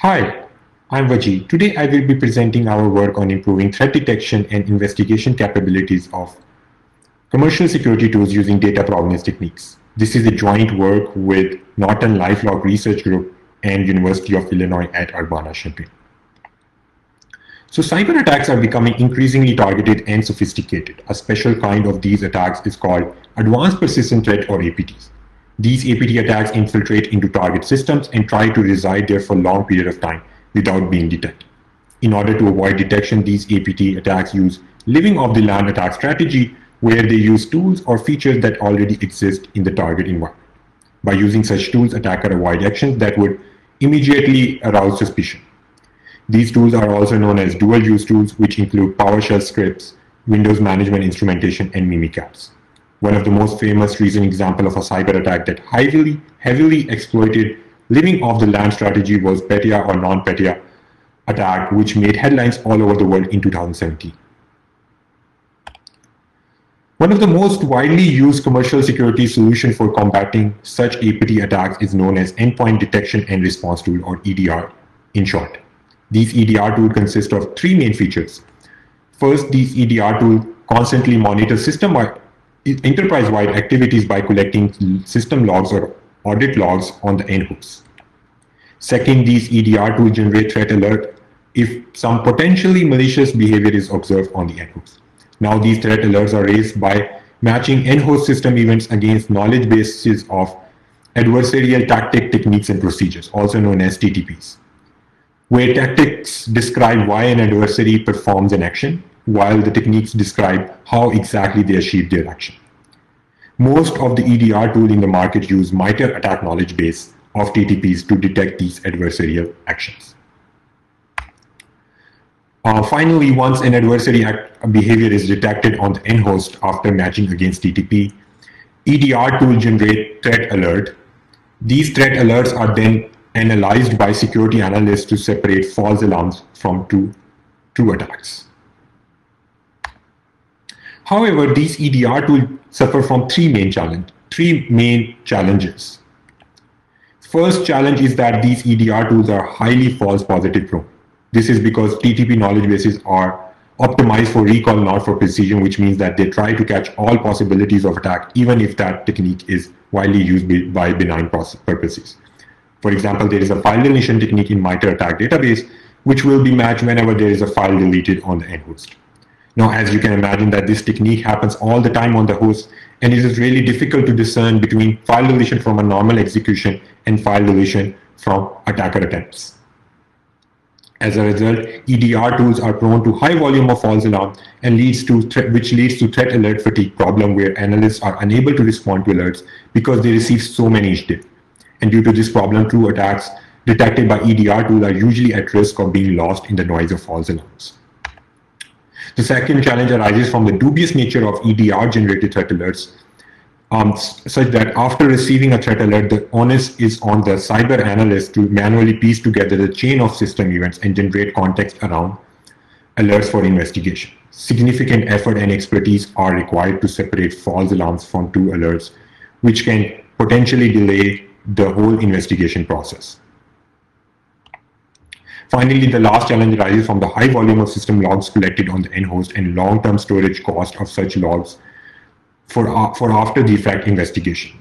Hi, I'm Vaji. Today I will be presenting our work on improving threat detection and investigation capabilities of commercial security tools using data provenance techniques. This is a joint work with Norton LifeLock Research Group and University of Illinois at Urbana-Champaign. So cyber attacks are becoming increasingly targeted and sophisticated. A special kind of these attacks is called Advanced Persistent Threat or APTs. These APT attacks infiltrate into target systems and try to reside there for a long period of time without being detected. In order to avoid detection, these APT attacks use living off the land attack strategy where they use tools or features that already exist in the target environment. By using such tools, attacker avoid actions that would immediately arouse suspicion. These tools are also known as dual-use tools, which include PowerShell scripts, Windows management instrumentation, and Mimikatz. One of the most famous recent example of a cyber attack that heavily, heavily exploited living off the land strategy was Petya or NotPetya attack, which made headlines all over the world in 2017. One of the most widely used commercial security solutions for combating such APT attacks is known as Endpoint Detection and Response Tool, or EDR in short. These EDR tools consist of three main features. First, these EDR tools constantly monitor system-wide enterprise-wide activities by collecting system logs or audit logs on the end hosts. Second, these EDR tools generate threat alert if some potentially malicious behavior is observed on the end host. Now these threat alerts are raised by matching end host system events against knowledge bases of adversarial tactic techniques and procedures, also known as TTPs, where tactics describe why an adversary performs an action while the techniques describe how exactly they achieve their action. Most of the EDR tools in the market use MITRE ATT&CK knowledge base of TTPs to detect these adversarial actions. Uh, finally, once an adversary behavior is detected on the end host after matching against TTP, EDR tool generate threat alert. These threat alerts are then analyzed by security analysts to separate false alarms from true, true attacks. However, these EDR tools suffer from three main challenge, three main challenges. First challenge is that these EDR tools are highly false positive prone. This is because TTP knowledge bases are optimized for recall, not for precision, which means that they try to catch all possibilities of attack, even if that technique is widely used by benign purposes. For example, there is a file deletion technique in MITRE ATT&CK database, which will be matched whenever there is a file deleted on the end host. Now, as you can imagine that this technique happens all the time on the host, and it is really difficult to discern between file deletion from a normal execution and file deletion from attacker attempts. As a result, EDR tools are prone to high volume of false alarm and leads to which leads to threat alert fatigue problem where analysts are unable to respond to alerts because they receive so many each day. And due to this problem, true attacks detected by EDR tools are usually at risk of being lost in the noise of false alarms. The second challenge arises from the dubious nature of EDR-generated threat alerts, um, such that after receiving a threat alert, the onus is on the cyber analyst to manually piece together the chain of system events and generate context around alerts for investigation. Significant effort and expertise are required to separate false alarms from true alerts, which can potentially delay the whole investigation process. Finally, the last challenge arises from the high volume of system logs collected on the end host and long-term storage cost of such logs for, uh, for after the fact investigation.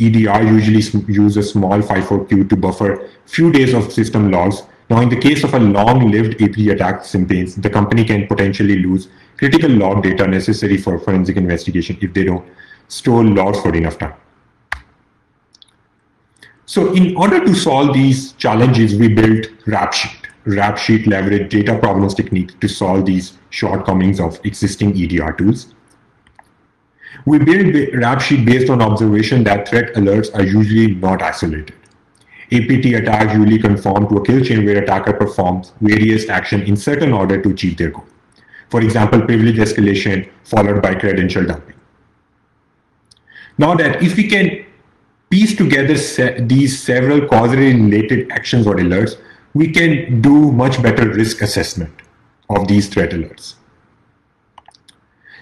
EDR usually uses a small FIFO queue to buffer few days of system logs. Now, in the case of a long-lived APT attack campaigns, the company can potentially lose critical log data necessary for forensic investigation if they don't store logs for enough time. So in order to solve these challenges, we built RapSheet. RapSheet leverage data provenance technique to solve these shortcomings of existing EDR tools. We build RapSheet based on observation that threat alerts are usually not isolated. APT attacks usually conform to a kill chain where attacker performs various actions in certain order to achieve their goal. For example, privilege escalation followed by credential dumping. Now that if we can piece together se these several causally related actions or alerts, we can do much better risk assessment of these threat alerts.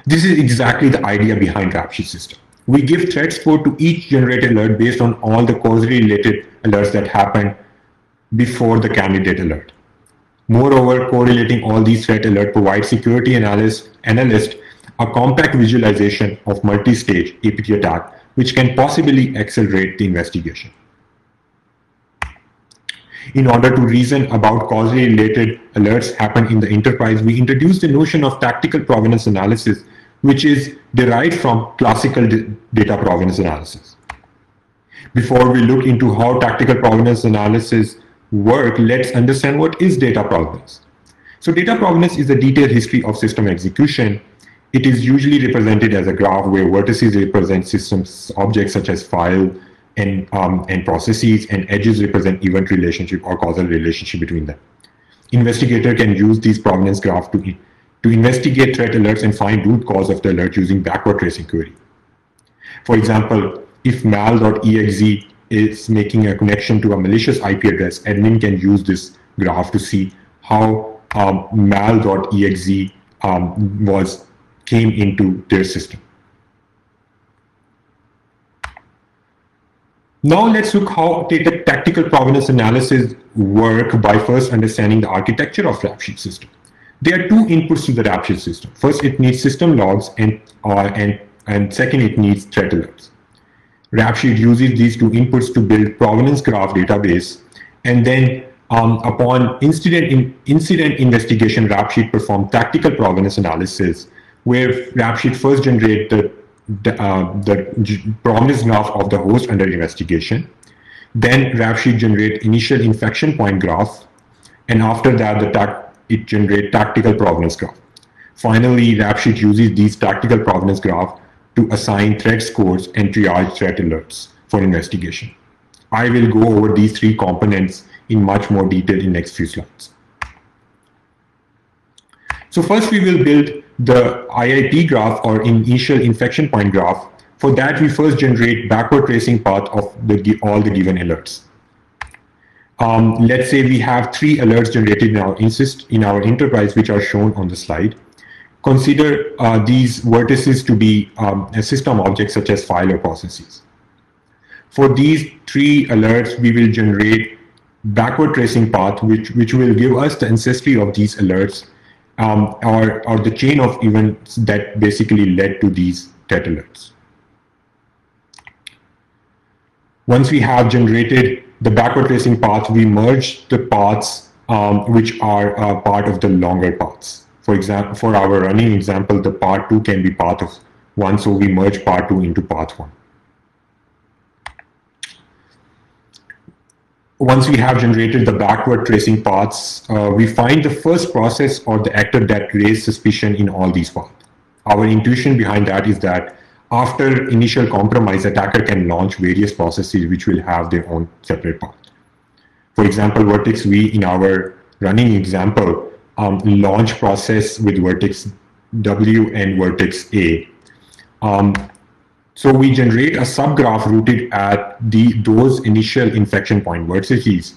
This is exactly the idea behind RapSheet system. We give threat score to each generated alert based on all the causally related alerts that happened before the candidate alert. Moreover, correlating all these threat alert provides security analyst, analyst a compact visualization of multi-stage APT attack, which can possibly accelerate the investigation. In order to reason about causally related alerts happen in the enterprise, we introduced the notion of tactical provenance analysis, which is derived from classical data provenance analysis. Before we look into how tactical provenance analysis work, let's understand what is data provenance. So data provenance is a detailed history of system execution. It is usually represented as a graph where vertices represent systems objects such as file and, um, and processes and edges represent event relationship or causal relationship between them. Investigator can use these provenance graph to, to investigate threat alerts and find root cause of the alert using backward tracing query. For example, if mal.exe is making a connection to a malicious IP address, admin can use this graph to see how um, mal.exe um, was came into their system. Now let's look how data tactical provenance analysis work by first understanding the architecture of RapSheet system. There are two inputs to the RapSheet system. First, it needs system logs and, uh, and, and second, it needs threat alerts. RapSheet uses these two inputs to build provenance graph database. And then um, upon incident, in, incident investigation, RapSheet perform tactical provenance analysis, where RapSheet first generate the, the, uh, the provenance graph of the host under investigation. Then RapSheet generate initial infection point graph. And after that, the it generate tactical provenance graph. Finally, RapSheet uses these tactical provenance graph to assign threat scores and triage threat alerts for investigation. I will go over these three components in much more detail in next few slides. So first we will build the IIP graph or initial infection point graph. For that, we first generate backward tracing path of the, all the given alerts. Um, let's say we have three alerts generated in our, insist, in our enterprise, which are shown on the slide consider uh, these vertices to be um, system objects such as file or processes. For these three alerts, we will generate backward tracing path, which, which will give us the ancestry of these alerts um, or, or the chain of events that basically led to these threat alerts. Once we have generated the backward tracing path, we merge the paths um, which are uh, part of the longer paths. For example, for our running example, the part two can be part of one, so we merge part two into part one. Once we have generated the backward tracing paths, uh, we find the first process or the actor that raised suspicion in all these paths. Our intuition behind that is that after initial compromise, attacker can launch various processes which will have their own separate path. For example, Vertex V in our running example um, launch process with Vertex W and Vertex A. Um, so we generate a subgraph rooted at the those initial infection point vertices,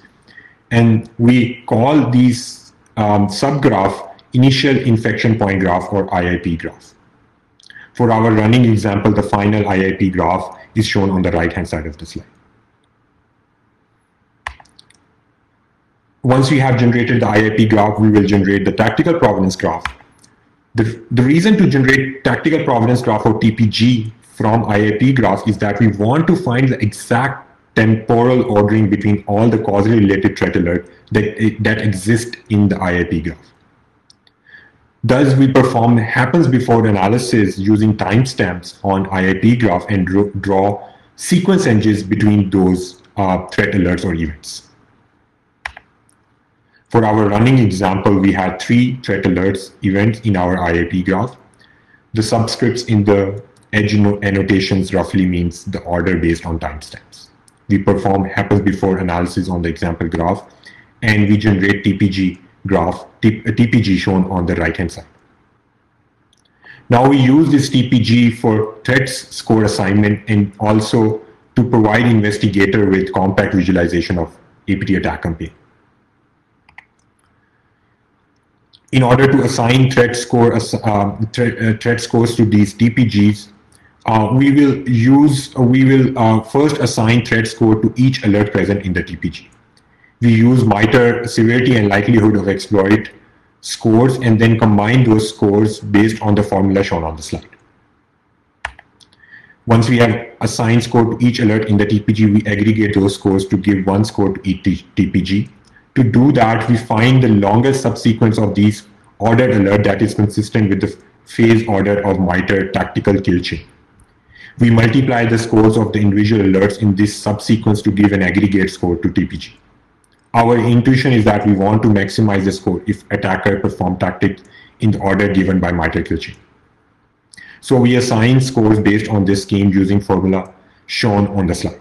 and we call these um, subgraph initial infection point graph or IIP graph. For our running example, the final IIP graph is shown on the right-hand side of the slide. once we have generated the IIP graph, we will generate the tactical provenance graph. The, the reason to generate tactical provenance graph or TPG from IIP graph is that we want to find the exact temporal ordering between all the causally related threat alert that, that exist in the IIP graph. Thus, we perform happens before analysis using timestamps on IIP graph and draw sequence edges between those uh, threat alerts or events. For our running example, we had three threat alerts events in our IIP graph. The subscripts in the edge annotations roughly means the order based on timestamps. We perform happens before analysis on the example graph, and we generate TPG graph, TPG shown on the right hand side. Now we use this TPG for threats score assignment and also to provide investigator with compact visualization of APT attack campaign. in order to assign threat score uh, threat, uh, threat scores to these TPGs, uh, we will use we will uh, first assign threat score to each alert present in the TPG. We use MITRE severity and likelihood of exploit scores and then combine those scores based on the formula shown on the slide. Once we have assigned score to each alert in the TPG, we aggregate those scores to give one score to each TPG. To do that, we find the longest subsequence of these ordered alert that is consistent with the phase order of MITRE tactical kill chain. We multiply the scores of the individual alerts in this subsequence to give an aggregate score to TPG. Our intuition is that we want to maximize the score if attacker perform tactic in the order given by kill chain. So we assign scores based on this scheme using formula shown on the slide.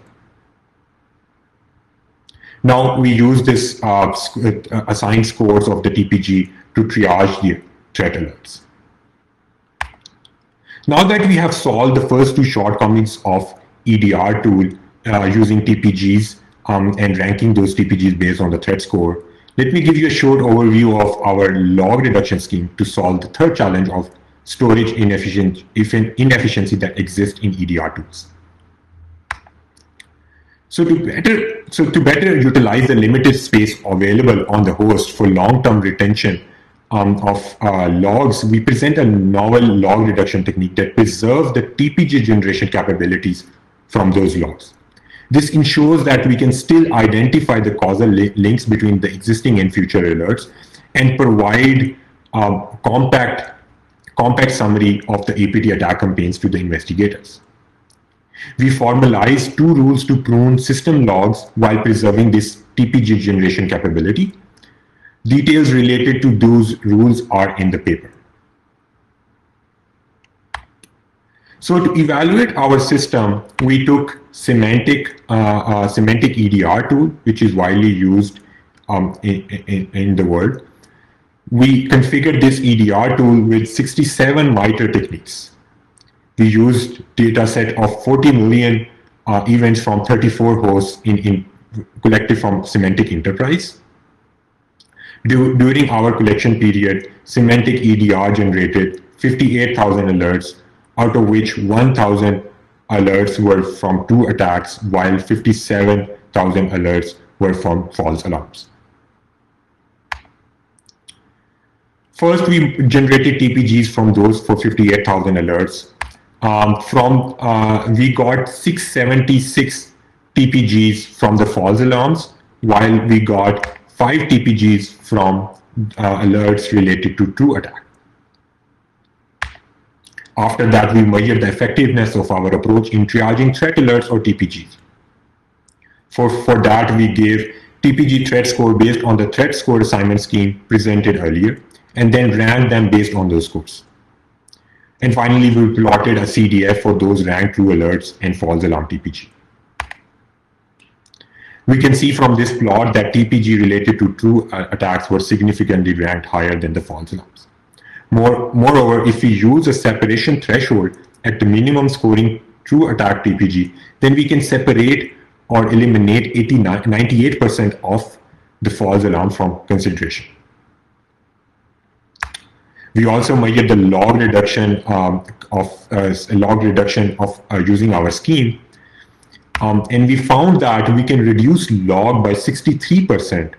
Now we use this uh, uh assigned scores of the TPG to triage the threat alerts. Now that we have solved the first two shortcomings of EDR tool uh, using TPGs um, and ranking those TPGs based on the threat score, let me give you a short overview of our log reduction scheme to solve the third challenge of storage inefficiency that exists in EDR tools. So to better, so to better utilize the limited space available on the host for long-term retention um, of uh, logs, we present a novel log reduction technique that preserves the TPG generation capabilities from those logs. This ensures that we can still identify the causal li links between the existing and future alerts and provide um, compact compact summary of the APT attack campaigns to the investigators. We formalize two rules to prune system logs while preserving this TPG generation capability. Details related to those rules are in the paper. So to evaluate our system, we took Symantec uh, uh, Symantec EDR tool, which is widely used um, in, in, in the world we configured this EDR tool with 67 MITRE techniques. We used data set of 40 million uh, events from 34 hosts in, in collected from Symantec Enterprise. Du during our collection period, Symantec EDR generated 58,000 alerts, out of which 1,000 alerts were from two attacks, while 57,000 alerts were from false alarms. First, we generated TPGs from those for 58,000 alerts. Um, from uh, we got 676 TPGs from the false alarms, while we got five TPGs from uh, alerts related to true attack. After that, we measured the effectiveness of our approach in triaging threat alerts or TPGs. For, for that, we gave TPG threat score based on the threat score assignment scheme presented earlier and then rank them based on those scores. And finally, we plotted a CDF for those ranked true alerts and false alarm TPG. We can see from this plot that TPG related to true uh, attacks were significantly ranked higher than the false alarms. More, moreover, if we use a separation threshold at the minimum scoring true attack TPG, then we can separate or eliminate 98% of the false alarm from consideration. We also measured the log reduction um, of uh, log reduction of uh, using our scheme. Um, and we found that we can reduce log by 63%.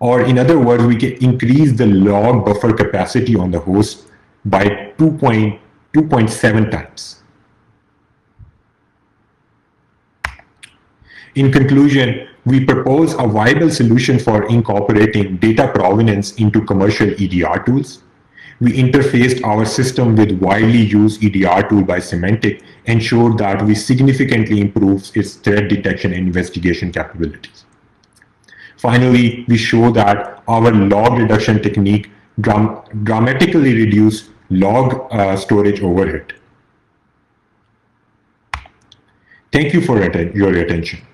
Or in other words, we can increase the log buffer capacity on the host by 2.7 times. In conclusion, we propose a viable solution for incorporating data provenance into commercial EDR tools we interfaced our system with widely used EDR tool by Symantec and showed that we significantly improved its threat detection and investigation capabilities. Finally, we show that our log reduction technique dram dramatically reduced log uh, storage overhead. Thank you for your attention.